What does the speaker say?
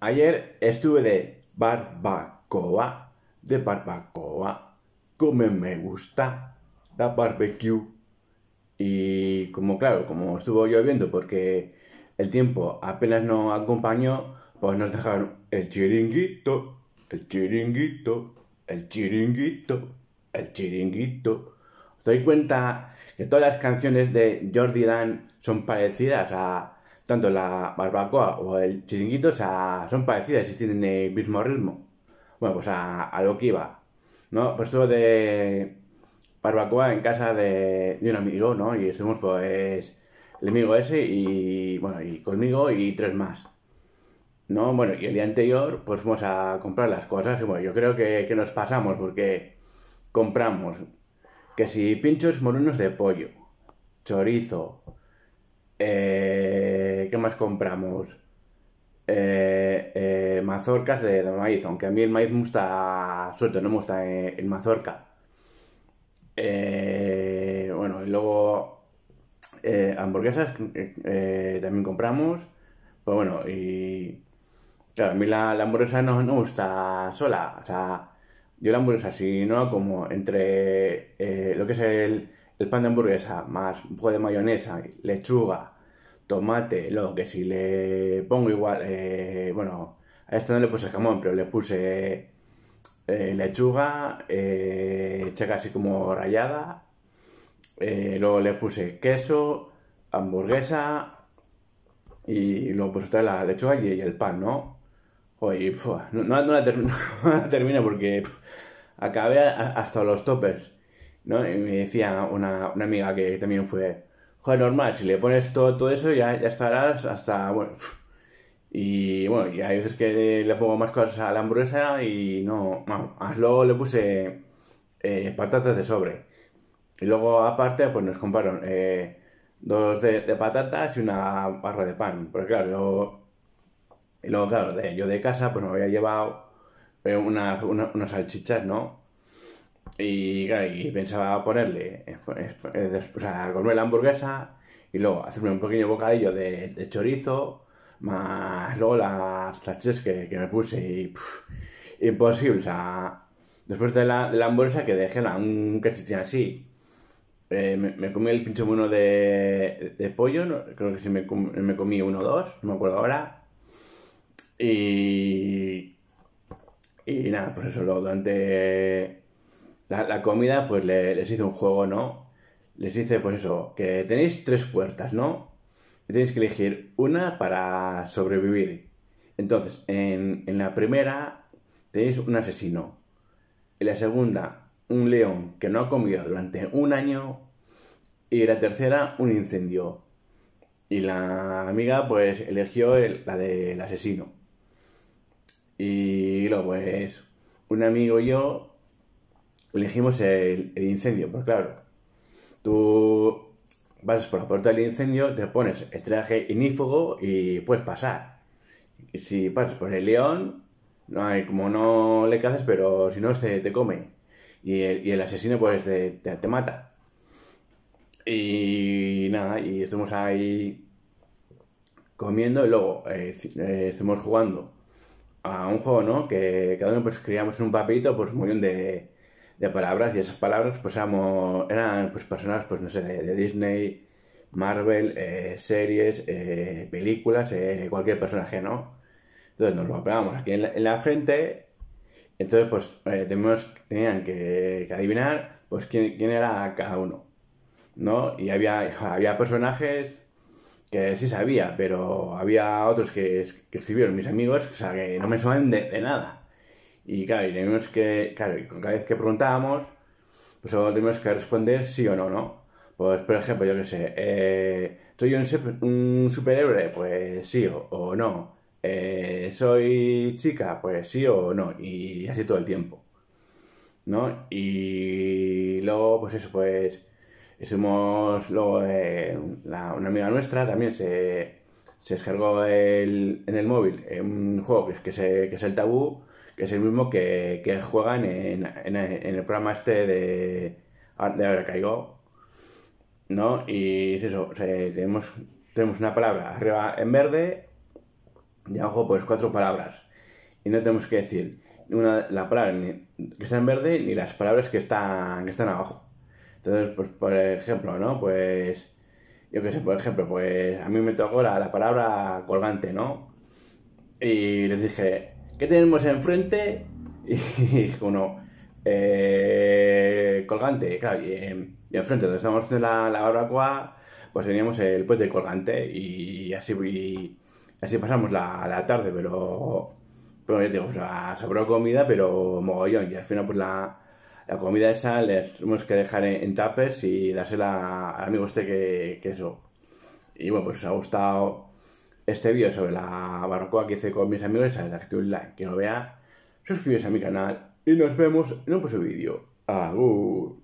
Ayer estuve de barbacoa, de barbacoa, como me gusta la barbecue. Y como claro, como estuvo lloviendo porque el tiempo apenas nos acompañó, pues nos dejaron el chiringuito, el chiringuito, el chiringuito, el chiringuito. ¿Os dais cuenta que todas las canciones de Jordi Dan son parecidas a tanto la barbacoa o el chiringuito, son parecidas y tienen el mismo ritmo? Bueno, pues a, a lo que iba, ¿no? Pues estuvo de barbacoa en casa de, de un amigo, ¿no? Y estuvimos pues el amigo ese y, bueno, y conmigo y tres más. ¿no? Bueno, y el día anterior, pues fuimos a comprar las cosas y bueno, yo creo que, que nos pasamos porque compramos que si pinchos morunos de pollo, chorizo, eh, ¿qué más compramos? Eh, eh, mazorcas de, maíz, aunque a mí el maíz me gusta suelto, no me gusta en, mazorca. Bueno, y luego hamburguesas también compramos. Pues bueno, y claro, a mí la, hamburguesa no, no gusta sola. O sea, yo la hamburguesa, si no como entre lo que es el, el pan de hamburguesa, más un poco de mayonesa, lechuga, tomate, luego que si le pongo igual, eh, bueno, a esta no le puse jamón, pero le puse eh, lechuga, eh, checa así como rallada, eh, luego le puse queso, hamburguesa y luego pues vez la lechuga y, el pan, ¿no? Puf, no, no, la termino, porque puf, acabé hasta los topes, ¿no? Y me decía una, una amiga que también fue, joder, normal, si le pones todo, todo eso ya, ya estarás hasta, bueno, y bueno, y hay veces que le pongo más cosas a la hamburguesa y no, luego le puse eh, patatas de sobre. Y luego, aparte, pues nos compraron eh, dos de, patatas y una barra de pan. Porque claro, yo, y luego, claro, de- yo de casa, pues me había llevado eh, una- unas salchichas, ¿no? Y y pensaba ponerle, o sea, comer la hamburguesa y luego hacerme un pequeño bocadillo de, chorizo, más luego las salchichas que, que me puse y imposible, o sea, después de la, hamburguesa que dejé la- un cachitín así, eh, me, comí el pincho uno de, de pollo, creo que sí me, me comí uno o dos, no me acuerdo ahora, y, y nada, pues eso, luego durante la, comida, pues le- les hice un juego, ¿no? Les hice, pues eso, que tenéis tres puertas, ¿no? Y tenéis que elegir una para sobrevivir. Entonces, en, en la primera tenéis un asesino. En la segunda, un león que no ha comido durante un año. Y en la tercera, un incendio. Y la amiga, pues, eligió el- la del asesino. Y luego, pues, un amigo y yo elegimos el, incendio. Pues claro, tú vas por la puerta del incendio, te pones el traje inífugo y puedes pasar. Y si pasas por el león, no hay, como no le caces, pero si no, te, te come. Y el, y el asesino, pues, te, te, mata. Y nada, y estuvimos ahí comiendo y luego eh, eh, estuvimos jugando a un juego, ¿no? Que cada uno pues escribíamos en un papelito pues un millón de, de palabras y esas palabras pues éramos, eran pues personajes pues no sé, de, Disney, Marvel, eh, series, eh, películas, eh, cualquier personaje, ¿no? Entonces nos lo pegábamos aquí en la, en la frente, entonces pues eh, tenían que, adivinar pues quién, quién era cada uno, ¿no? Y había, había personajes que sí sabía, pero había otros que, escribieron mis amigos, o sea, que no me suenan de nada. Y claro, y teníamos que, claro, y cada vez que preguntábamos, pues solo teníamos que responder sí o no, ¿no? Pues, por ejemplo, yo qué sé, eh, ¿soy un, un superhéroe? Pues sí o, o no. Eh, ¿Soy chica? Pues sí o no. Y así todo el tiempo. ¿no? Y luego, pues eso, pues estuvimos luego eh, la- una amiga nuestra también se, se descargó el- en el móvil eh, un juego que es, que, es el tabú, que es el mismo que, que juegan en, en- en el programa este de, de Ahora Caigo, ¿no? Y es eso, tenemos, tenemos una palabra arriba en verde Y abajo, pues cuatro palabras. Y no tenemos que decir una, la palabra que está en verde ni las palabras que están, que están abajo. Entonces, pues, por ejemplo, ¿no? Pues, yo qué sé, por ejemplo, pues a mí me tocó la, la palabra colgante, ¿no? Y les dije, ¿qué tenemos enfrente? Y dijo uno, eh, colgante, claro, y, y enfrente donde estamos haciendo la, la barbacoa, pues teníamos el puente colgante y así, así pasamos la, la tarde, pero, pero ya digo, o sea, sobró comida, pero mogollón, y al final pues la, la comida esa les tuvimos que dejar en, en y dársela al amigo este que, que eso. Y bueno, pues os ha gustado este vídeo sobre la barbacoa que hice con mis amigos, dale un like, que lo vea, suscribiros a mi canal y nos vemos en un próximo vídeo. Agur.